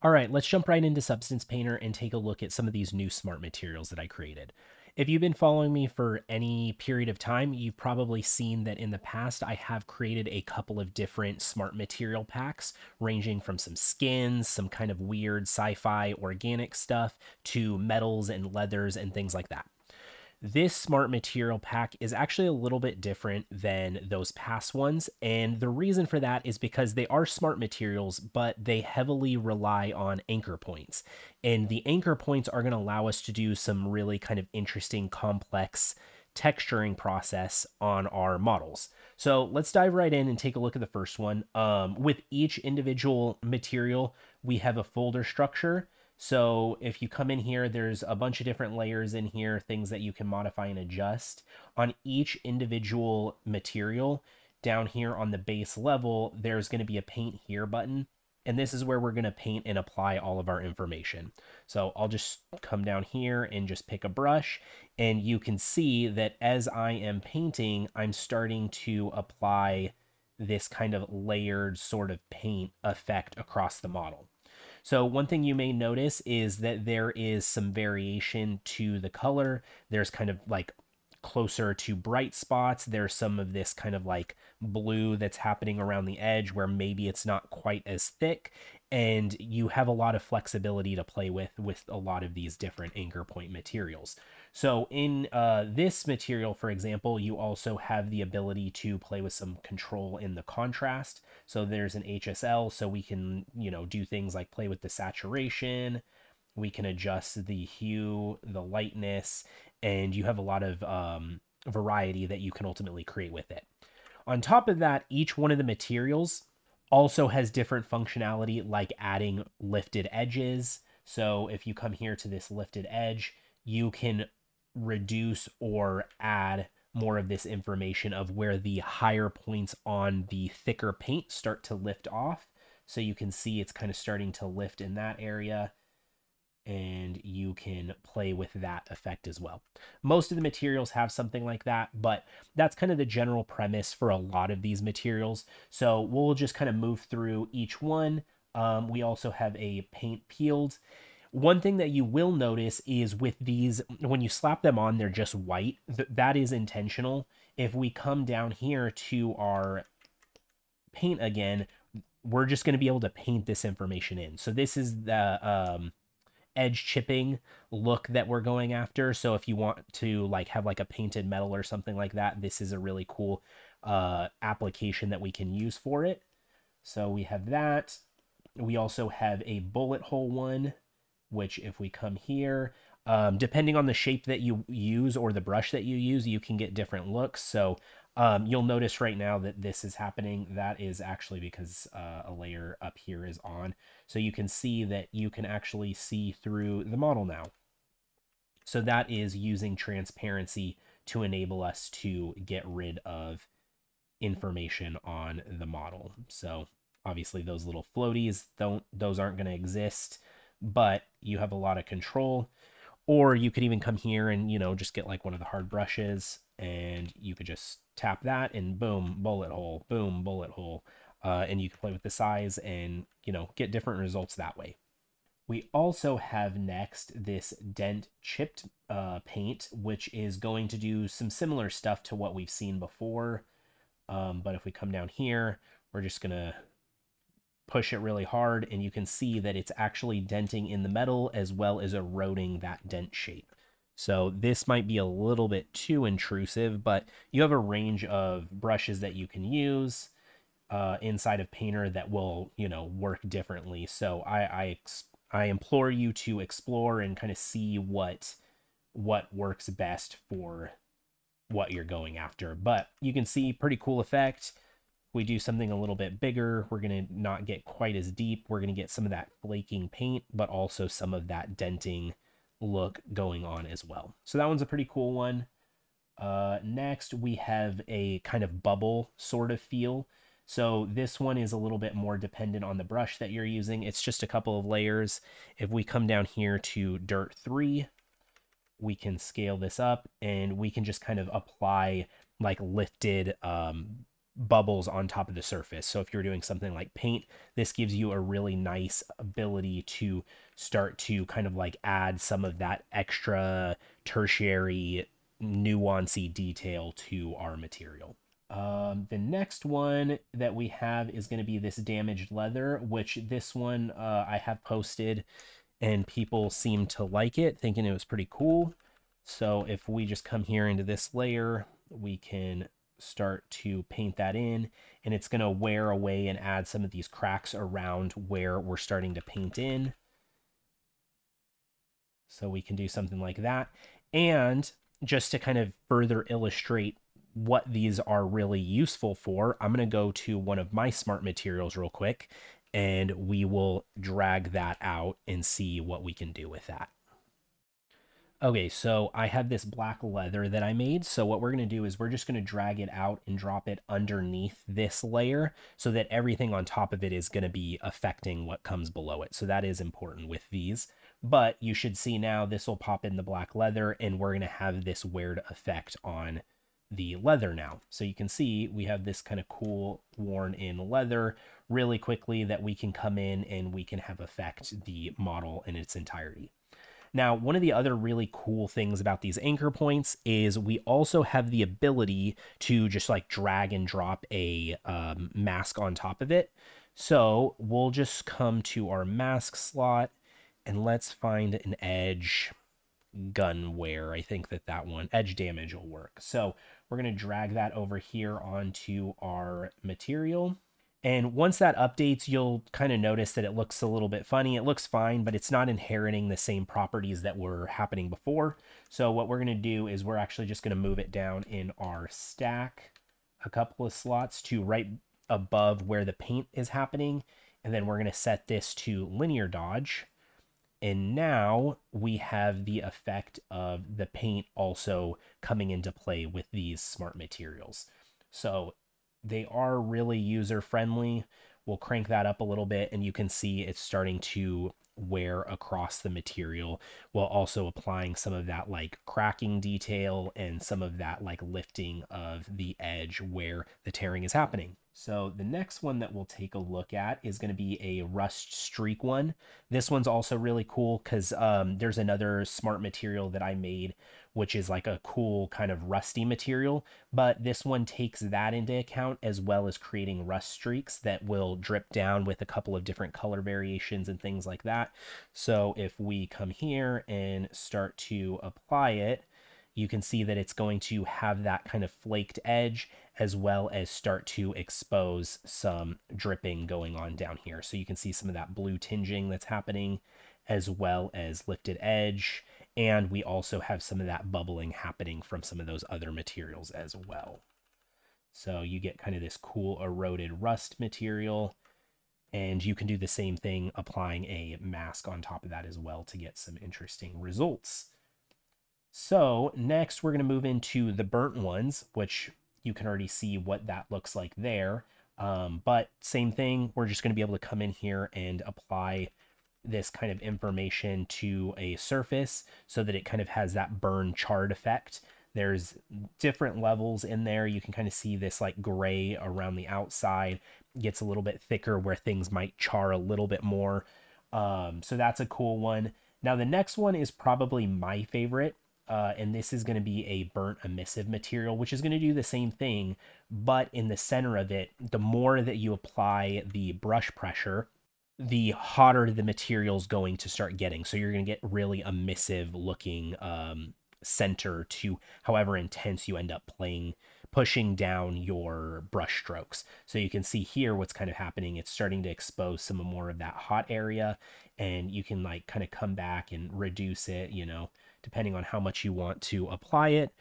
All right, let's jump right into Substance Painter and take a look at some of these new smart materials that I created. If you've been following me for any period of time, you've probably seen that in the past I have created a couple of different smart material packs, ranging from some skins, some kind of weird sci fi organic stuff, to metals and leathers and things like that. This smart material pack is actually a little bit different than those past ones. And the reason for that is because they are smart materials, but they heavily rely on anchor points. And the anchor points are going to allow us to do some really kind of interesting, complex texturing process on our models. So let's dive right in and take a look at the first one. Um, with each individual material, we have a folder structure so if you come in here, there's a bunch of different layers in here, things that you can modify and adjust. On each individual material, down here on the base level, there's going to be a paint here button. And this is where we're going to paint and apply all of our information. So I'll just come down here and just pick a brush. And you can see that as I am painting, I'm starting to apply this kind of layered sort of paint effect across the model. So one thing you may notice is that there is some variation to the color. There's kind of like closer to bright spots. There's some of this kind of like blue that's happening around the edge where maybe it's not quite as thick and you have a lot of flexibility to play with with a lot of these different anchor point materials. So in uh, this material, for example, you also have the ability to play with some control in the contrast. So there's an HSL, so we can, you know, do things like play with the saturation, we can adjust the hue, the lightness, and you have a lot of um, variety that you can ultimately create with it. On top of that, each one of the materials also has different functionality like adding lifted edges. So if you come here to this lifted edge, you can reduce or add more of this information of where the higher points on the thicker paint start to lift off. So you can see it's kind of starting to lift in that area and you can play with that effect as well. Most of the materials have something like that, but that's kind of the general premise for a lot of these materials. So we'll just kind of move through each one. Um, we also have a paint peeled. One thing that you will notice is with these, when you slap them on, they're just white. Th that is intentional. If we come down here to our paint again, we're just going to be able to paint this information in. So this is the um, edge chipping look that we're going after. So if you want to like have like a painted metal or something like that, this is a really cool uh, application that we can use for it. So we have that. We also have a bullet hole one, which if we come here, um, depending on the shape that you use or the brush that you use, you can get different looks. So um, you'll notice right now that this is happening. That is actually because uh, a layer up here is on. So you can see that you can actually see through the model now. So that is using transparency to enable us to get rid of information on the model. So obviously those little floaties don't those aren't going to exist, but you have a lot of control. Or you could even come here and, you know, just get like one of the hard brushes and you could just tap that and boom, bullet hole, boom, bullet hole. Uh, and you can play with the size and, you know, get different results that way. We also have next this dent chipped uh, paint, which is going to do some similar stuff to what we've seen before. Um, but if we come down here, we're just going to push it really hard and you can see that it's actually denting in the metal as well as eroding that dent shape. So this might be a little bit too intrusive, but you have a range of brushes that you can use uh, inside of Painter that will, you know, work differently. So I, I, I implore you to explore and kind of see what, what works best for what you're going after. But you can see pretty cool effect. We do something a little bit bigger, we're going to not get quite as deep. We're going to get some of that flaking paint, but also some of that denting look going on as well. So that one's a pretty cool one. Uh, next, we have a kind of bubble sort of feel. So this one is a little bit more dependent on the brush that you're using. It's just a couple of layers. If we come down here to Dirt 3, we can scale this up and we can just kind of apply like lifted um, bubbles on top of the surface. So if you're doing something like paint, this gives you a really nice ability to start to kind of like add some of that extra tertiary nuancy detail to our material. Um, the next one that we have is going to be this damaged leather, which this one uh, I have posted and people seem to like it, thinking it was pretty cool. So if we just come here into this layer, we can start to paint that in and it's going to wear away and add some of these cracks around where we're starting to paint in. So we can do something like that. And just to kind of further illustrate what these are really useful for, I'm going to go to one of my smart materials real quick and we will drag that out and see what we can do with that. Okay, so I have this black leather that I made. So what we're going to do is we're just going to drag it out and drop it underneath this layer so that everything on top of it is going to be affecting what comes below it. So that is important with these. But you should see now this will pop in the black leather and we're going to have this weird effect on the leather now. So you can see we have this kind of cool worn in leather really quickly that we can come in and we can have affect the model in its entirety. Now, one of the other really cool things about these anchor points is we also have the ability to just like drag and drop a um, mask on top of it. So we'll just come to our mask slot and let's find an edge gun wear. I think that that one, edge damage will work. So we're going to drag that over here onto our material. And once that updates, you'll kind of notice that it looks a little bit funny. It looks fine, but it's not inheriting the same properties that were happening before. So what we're going to do is we're actually just going to move it down in our stack a couple of slots to right above where the paint is happening. And then we're going to set this to linear dodge. And now we have the effect of the paint also coming into play with these smart materials. So they are really user friendly. We'll crank that up a little bit and you can see it's starting to wear across the material while also applying some of that like cracking detail and some of that like lifting of the edge where the tearing is happening. So the next one that we'll take a look at is going to be a rust streak one. This one's also really cool because um, there's another smart material that I made which is like a cool kind of rusty material. But this one takes that into account as well as creating rust streaks that will drip down with a couple of different color variations and things like that. So if we come here and start to apply it, you can see that it's going to have that kind of flaked edge as well as start to expose some dripping going on down here. So you can see some of that blue tinging that's happening as well as lifted edge and we also have some of that bubbling happening from some of those other materials as well. So you get kind of this cool eroded rust material, and you can do the same thing applying a mask on top of that as well to get some interesting results. So next we're going to move into the burnt ones, which you can already see what that looks like there. Um, but same thing, we're just going to be able to come in here and apply this kind of information to a surface so that it kind of has that burn charred effect. There's different levels in there. You can kind of see this like gray around the outside gets a little bit thicker where things might char a little bit more. Um, so that's a cool one. Now the next one is probably my favorite. Uh, and this is going to be a burnt emissive material, which is going to do the same thing, but in the center of it, the more that you apply the brush pressure, the hotter the material's going to start getting. So you're going to get really emissive looking um, center to however intense you end up playing, pushing down your brush strokes. So you can see here what's kind of happening. It's starting to expose some more of that hot area and you can like kind of come back and reduce it, you know, depending on how much you want to apply it.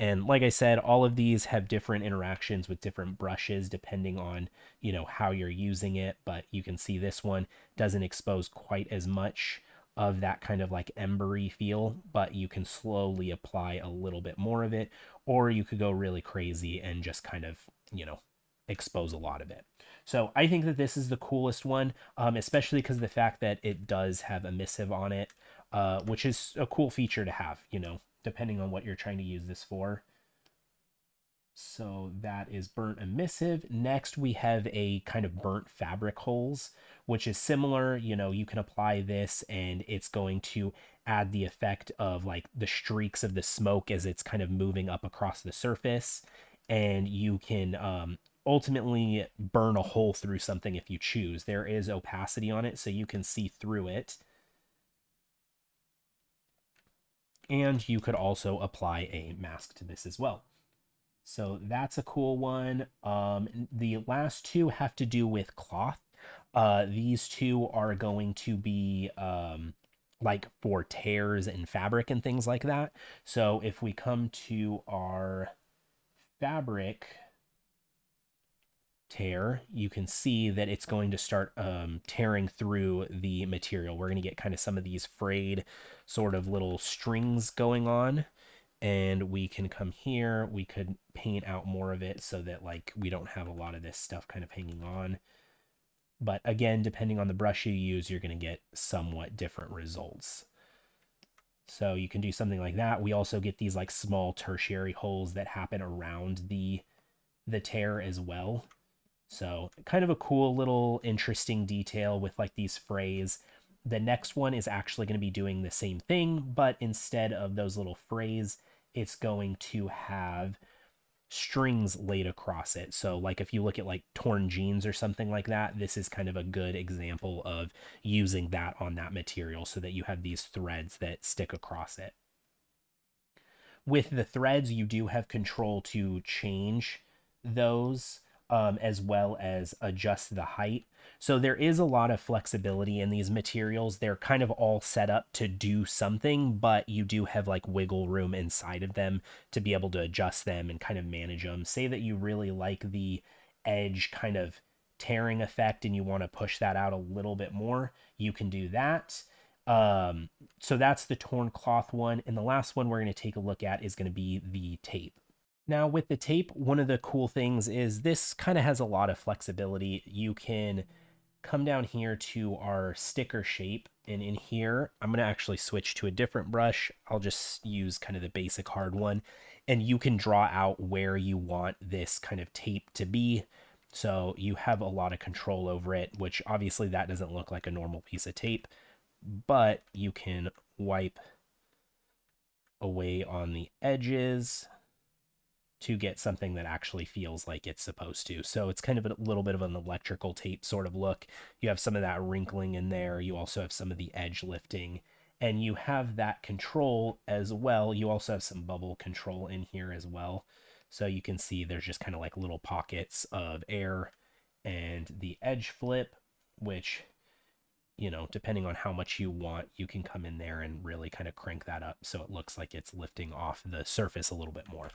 And like I said, all of these have different interactions with different brushes depending on, you know, how you're using it. But you can see this one doesn't expose quite as much of that kind of like embery feel, but you can slowly apply a little bit more of it, or you could go really crazy and just kind of, you know, expose a lot of it. So I think that this is the coolest one, um, especially because of the fact that it does have a emissive on it, uh, which is a cool feature to have, you know, depending on what you're trying to use this for. So that is burnt emissive. Next, we have a kind of burnt fabric holes, which is similar. You know, you can apply this and it's going to add the effect of like the streaks of the smoke as it's kind of moving up across the surface. And you can um, ultimately burn a hole through something if you choose. There is opacity on it, so you can see through it. And you could also apply a mask to this as well. So that's a cool one. Um, the last two have to do with cloth. Uh, these two are going to be um, like for tears in fabric and things like that. So if we come to our fabric tear, you can see that it's going to start um, tearing through the material. We're going to get kind of some of these frayed sort of little strings going on and we can come here we could paint out more of it so that like we don't have a lot of this stuff kind of hanging on. But again depending on the brush you use you're going to get somewhat different results. So you can do something like that. We also get these like small tertiary holes that happen around the the tear as well so kind of a cool little interesting detail with like these frays the next one is actually going to be doing the same thing but instead of those little frays it's going to have strings laid across it. So like if you look at like torn jeans or something like that, this is kind of a good example of using that on that material so that you have these threads that stick across it. With the threads, you do have control to change those um, as well as adjust the height. So there is a lot of flexibility in these materials. They're kind of all set up to do something, but you do have like wiggle room inside of them to be able to adjust them and kind of manage them. Say that you really like the edge kind of tearing effect and you want to push that out a little bit more, you can do that. Um, so that's the torn cloth one. And the last one we're going to take a look at is going to be the tape. Now with the tape, one of the cool things is this kind of has a lot of flexibility. You can come down here to our sticker shape and in here, I'm going to actually switch to a different brush. I'll just use kind of the basic hard one and you can draw out where you want this kind of tape to be. So you have a lot of control over it, which obviously that doesn't look like a normal piece of tape, but you can wipe away on the edges to get something that actually feels like it's supposed to. So it's kind of a little bit of an electrical tape sort of look. You have some of that wrinkling in there. You also have some of the edge lifting and you have that control as well. You also have some bubble control in here as well. So you can see there's just kind of like little pockets of air and the edge flip, which, you know, depending on how much you want, you can come in there and really kind of crank that up so it looks like it's lifting off the surface a little bit more.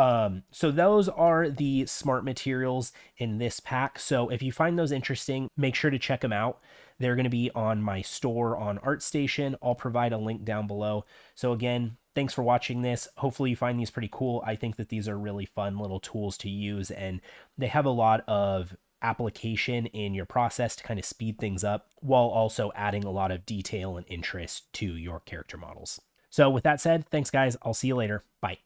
Um, so those are the smart materials in this pack. So if you find those interesting, make sure to check them out. They're going to be on my store on ArtStation. I'll provide a link down below. So again, thanks for watching this. Hopefully you find these pretty cool. I think that these are really fun little tools to use and they have a lot of application in your process to kind of speed things up while also adding a lot of detail and interest to your character models. So with that said, thanks guys. I'll see you later. Bye.